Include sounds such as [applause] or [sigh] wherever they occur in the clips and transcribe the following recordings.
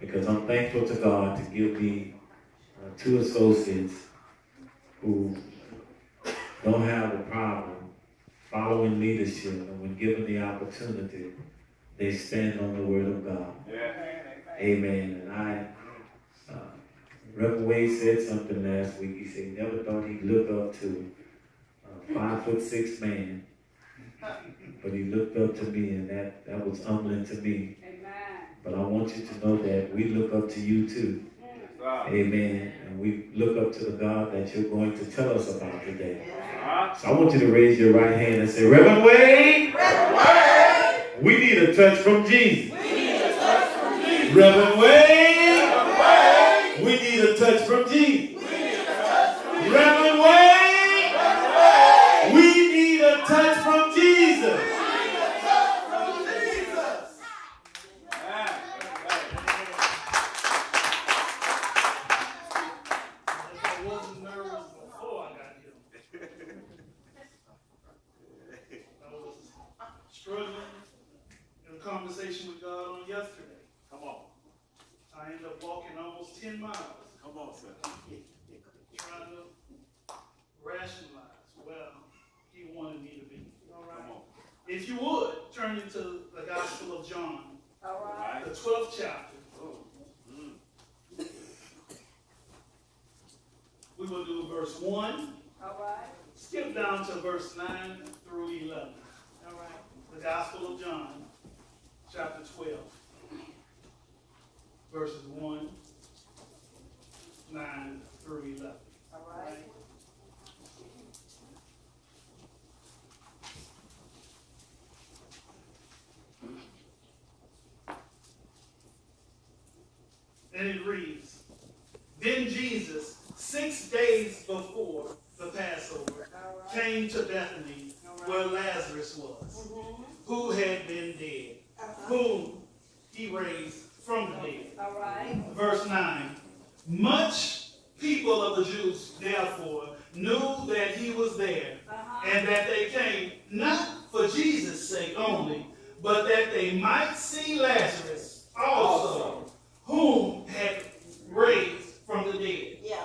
because I'm thankful to God to give me uh, two associates who don't have a problem following leadership, and when given the opportunity, they stand on the word of God. Yeah. Amen. And I, uh, Reverend Wade said something last week. He said he never thought he'd look up to a five foot six man, but he looked up to me, and that, that was humbling to me. But I want you to know that we look up to you too. Amen. And we look up to the God that you're going to tell us about today. Uh-huh. So I want you to raise your right hand and say, Reverend Wade, Reverend Wade, we need a touch from Jesus. We need a touch from Jesus. Reverend Wade, conversation with God on yesterday. Come on. I ended up walking almost 10 miles. Come on, sir. Trying to rationalize Well, he wanted me to be. All right. If you would, turn into the Gospel of John. All right. The 12th chapter. We will do verse 1. All right. Skip down to verse 9 through 11. All right. The Gospel of John chapter 12, verses 1, 9 through 11. All right. And it reads, Then Jesus, six days before the Passover, came to Bethany, where Lazarus was, mm -hmm. who had been dead whom he raised from the dead. Verse 9. Much people of the Jews, therefore, knew that he was there, uh-huh. and that they came not for Jesus' sake only, but that they might see Lazarus also, whom had raised from the dead. Yeah.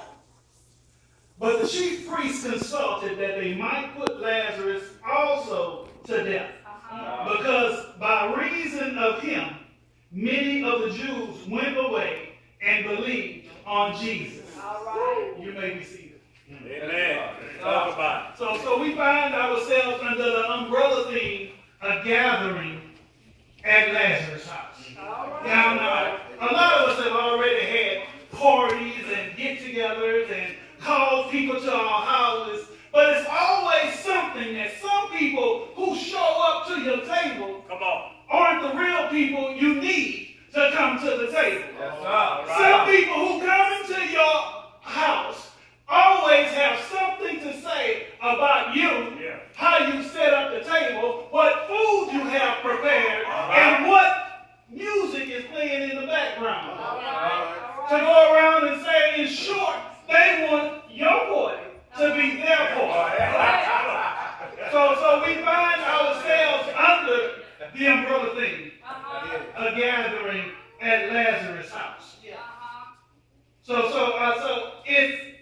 But the chief priests consulted that they might put Lazarus also to death uh-huh. because by reason of him, many of the Jews went away and believed on Jesus. All right. You may be seated. Amen. Uh, Talk about So, so we find ourselves under the umbrella theme, a gathering at Lazarus' house. Right. Now, now, a lot of us have already had parties and get-togethers and called people to our houses but it's always something that some people who show up to your table come on. aren't the real people you need to come to the table. Right. Some people who come into your house always have something to say about you, yeah. how you set up the table, what food you have prepared, right. and what music is playing in the background. Right. To go around and say, in short, they want your voice to be there for. so, so we find ourselves under the umbrella thing, uh-huh. a gathering at Lazarus' house. So, so, uh, so it's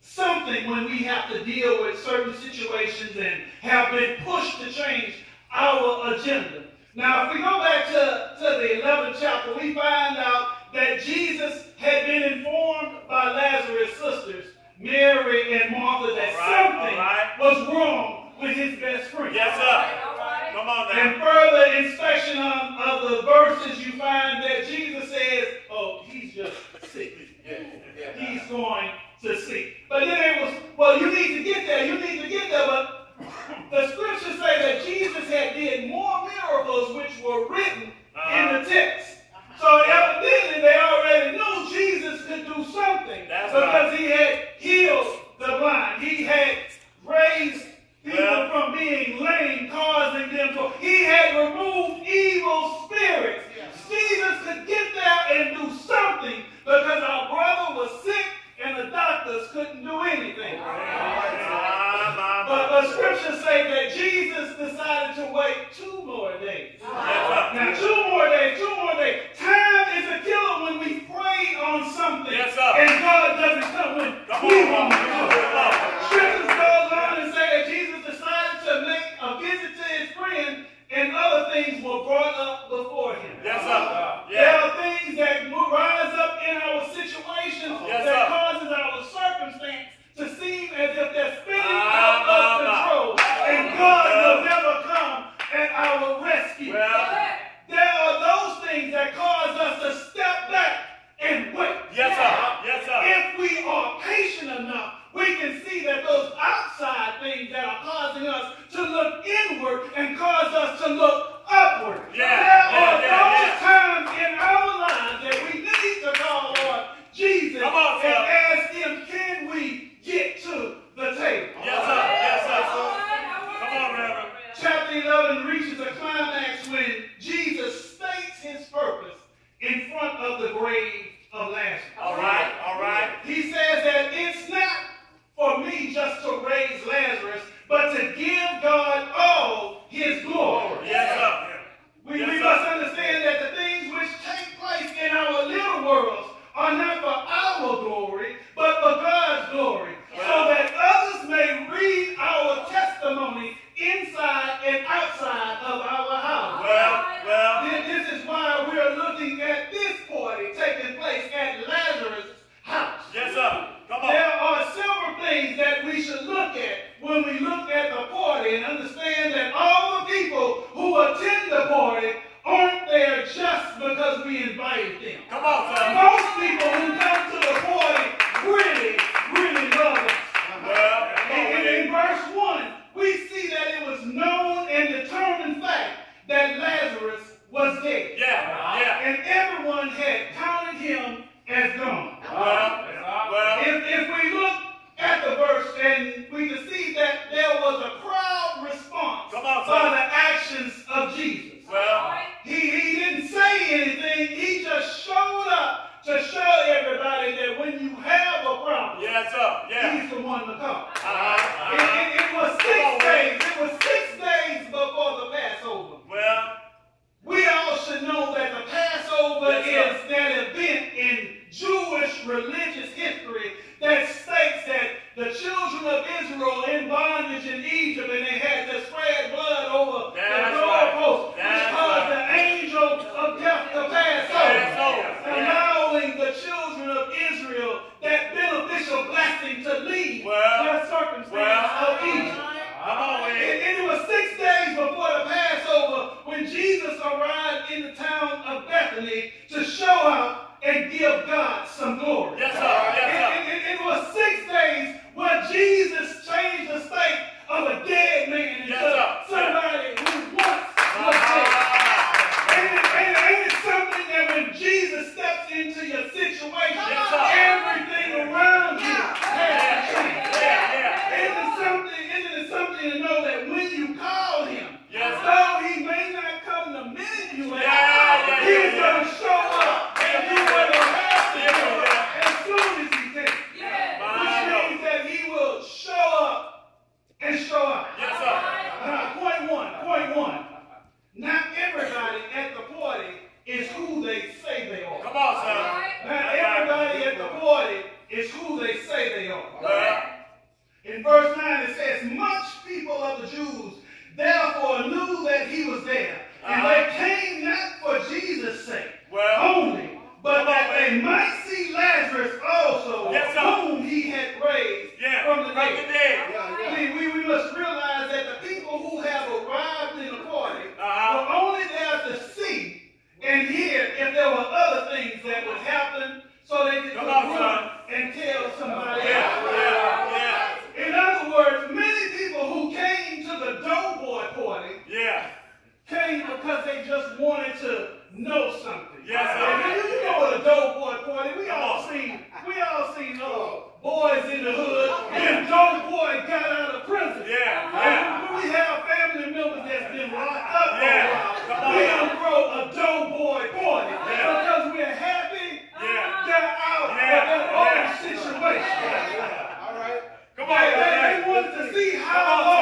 something when we have to deal with certain situations and have been pushed to change our agenda. Now, if we go back to, to the 11th chapter, we find out that Jesus had been informed by Lazarus' sisters Mary and Martha that right, something right. was wrong with his best friend. Yes, sir. Come on now. And further inspection of, of the verses, you find that Jesus says, oh, he's just sick. Yeah, yeah, he's going to see. But then it was, well, you need to get there. You need to get there. But the scriptures say that Jesus had did more miracles which were written uh -huh. in the uh-huh. text. So evidently they already knew Jesus could do something That's because right. he had healed the blind. He had raised people well, from being lame, causing them to. He had removed evil spirits. Jesus could get there and do something because our brother was sick and the doctors couldn't do anything. But the scriptures say that Jesus decided to wait two more days. Now, two more days, two more days. Time is a killer when we pray on something and God doesn't come when we want to come. Scriptures go on and say that Jesus decided to make a visit to his friend and other things were brought up before him. Yes, sir. There are things that rise up in our situations yes, that sir. causes our circumstance to seem as if they're spinning uh, out uh, of uh, control. and God will never come at our rescue. Well, Come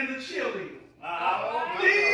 and the cheerleader. Uh-huh. These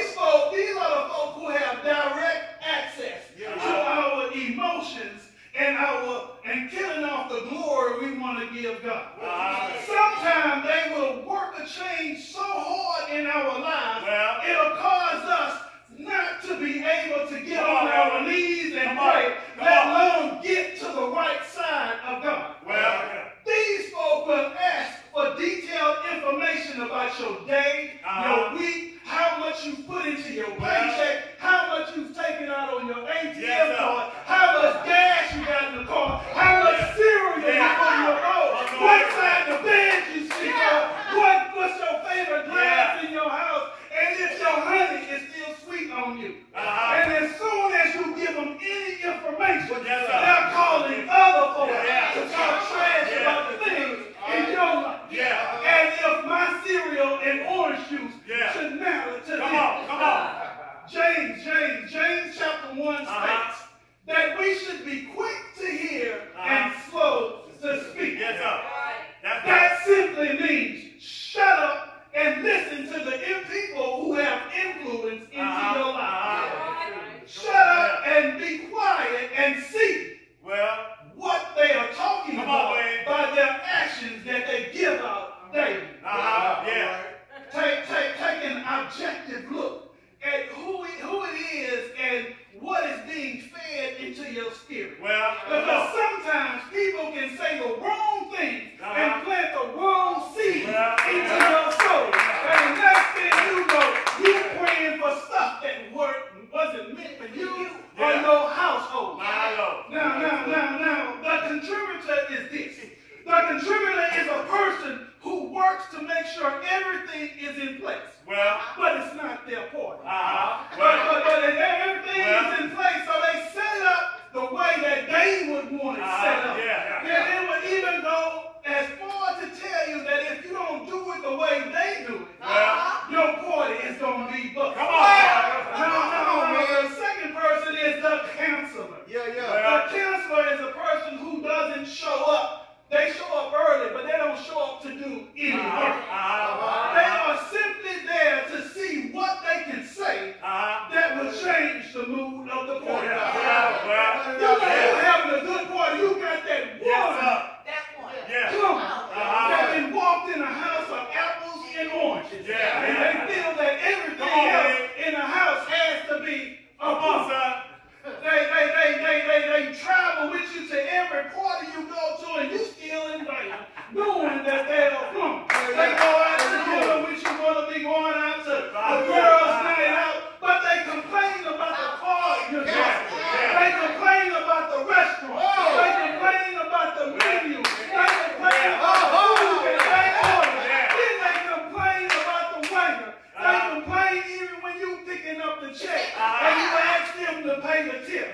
picking up the check and you ask them to pay the tip.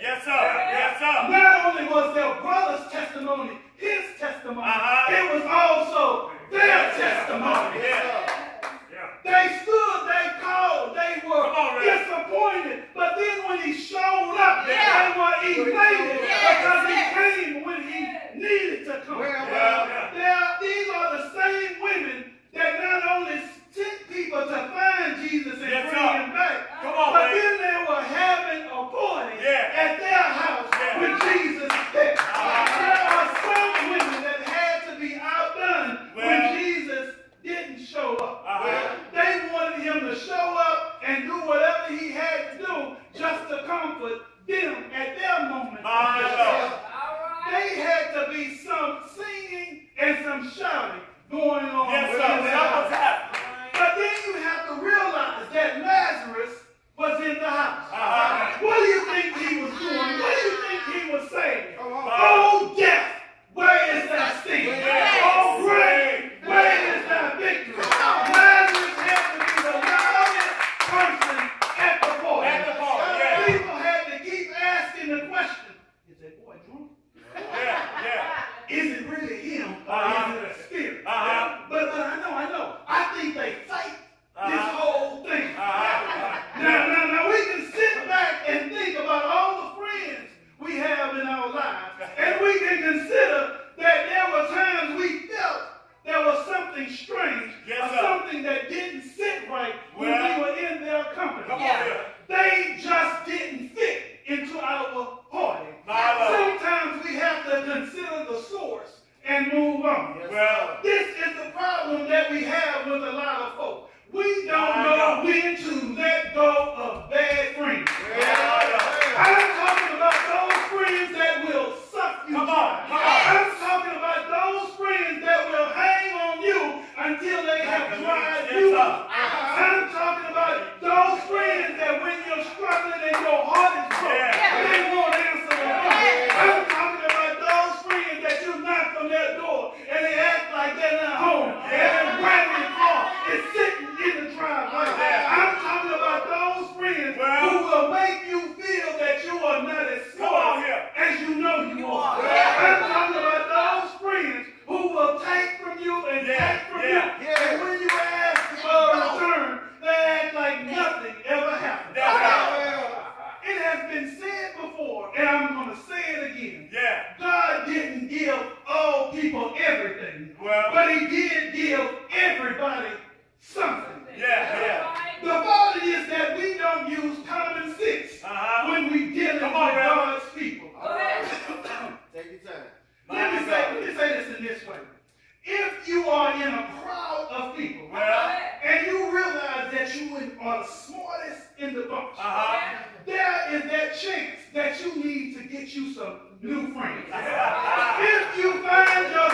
Yes, sir. Yes, sir. those friends that when you're struggling and your heart is broken, yeah. get you some new friends. if you find your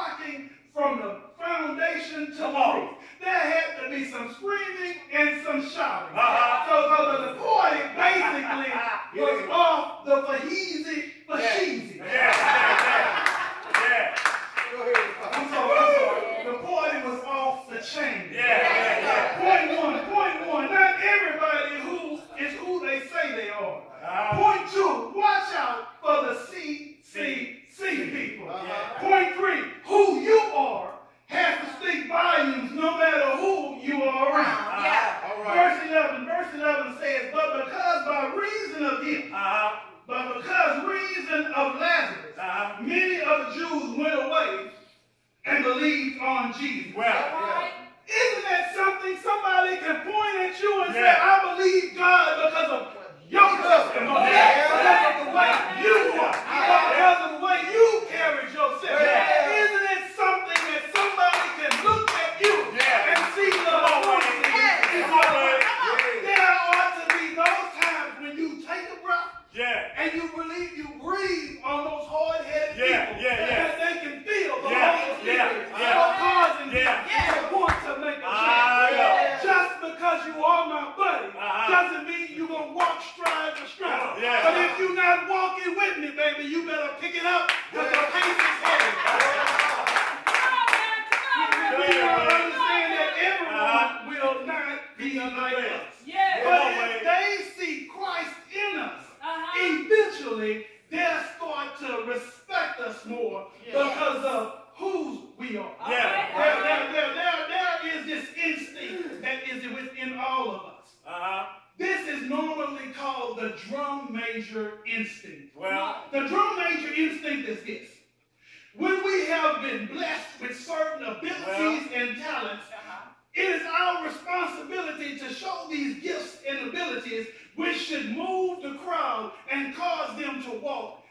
rocking from the foundation to life. There had to be some screaming and some shouting. Uh-huh. So, so the, the party basically [laughs] was off the Fahizi Fashizi. Yeah. Yeah. yeah. I'm. The party was off the chain. Yeah. yeah. yeah. Point one, point one. Not everybody who is who they say they are. Uh, Point two, watch out for the seed see, see people. Uh-huh. Point three, who you are has to speak volumes no matter who you are around. Uh-huh. Yeah. All right. Verse 11, verse 11 says, but because by reason of him, uh-huh. but because reason of Lazarus, uh-huh. many of the Jews went away and believed on Jesus. Well, right. yeah. isn't that something somebody can point at you and yeah. say, I believe God because of your testimony. Yes. The way you are. That's the way you carried yourself.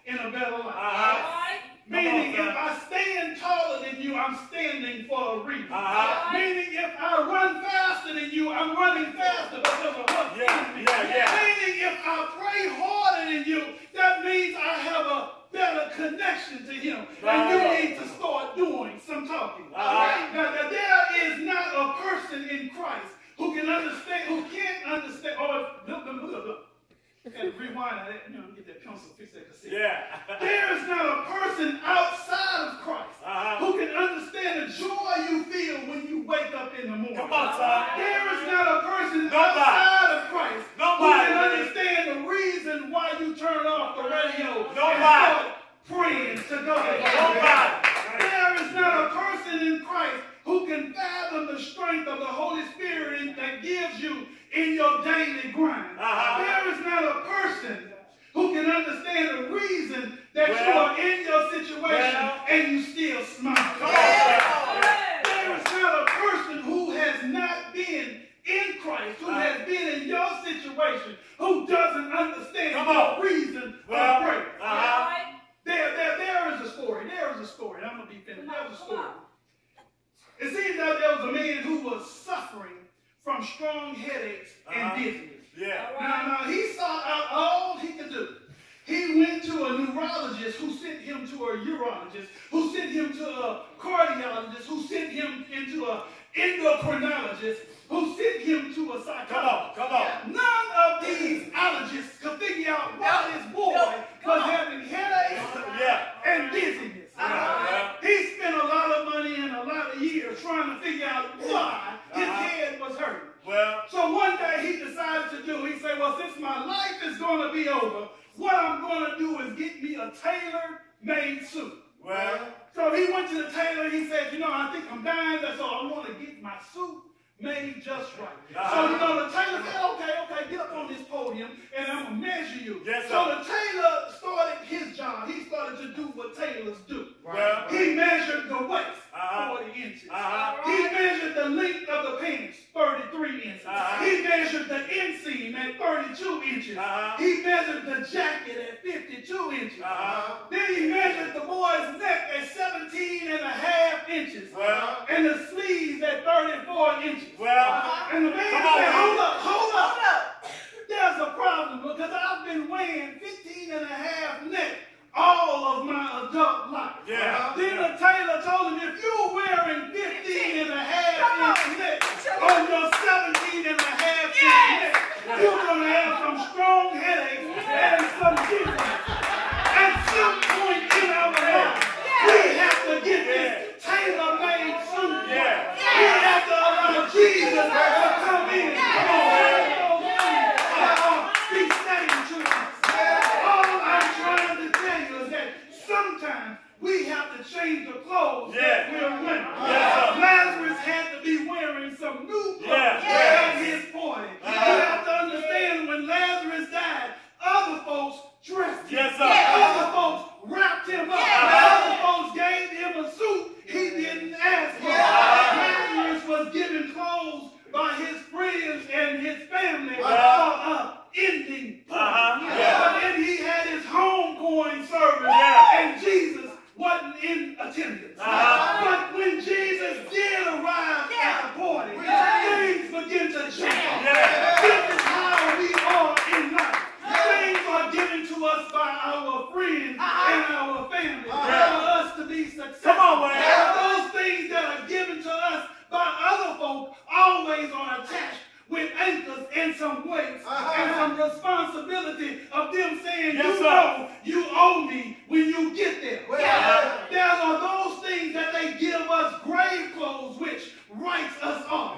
in a better life. Meaning, if I stand taller than you, I'm standing for a reason. Uh-huh. Meaning, if I run faster than you, I'm running faster because of what's yeah, in me. Yeah, yeah. Meaning, if I pray harder than you, that means I have a better connection to Him. Right. And you need to start doing some talking. Uh-huh. Right? Now, there is not a person in Christ Yeah. there is not a person generation who doesn't understand Come on. the reason measure you. Yes, sir. So the tailor started his job. He started to do what tailors do. life. Yeah. Uh-huh. Then time, we have to change the clothes yeah. that we're wearing. Yeah. Lazarus had to be wearing some new clothes yeah. at his point. You uh-huh. have to understand when Lazarus died, other folks dressed him. Yes, sir. Other folks wrapped him up. Other folks gave him a suit he didn't ask for. Lazarus was given clothes by his friends and his family. Uh-huh ending point. Uh-huh. Yeah. But then he had his homegoing service, yeah. and Jesus wasn't in attendance. Uh-huh. But when Jesus did arrive yeah. at the party, things begin to change. This is how we are in life. Things are given to us by our friends uh-huh. and our family uh-huh. for us to be successful. Come on, man. Those things that are given to us by other folk always are attached with anchors and some weights uh -huh. and uh-huh. some responsibility of them saying, yes, you sir. know, you owe me when you get there. Well, uh -huh. There are those things that they give us grave clothes which writes us off.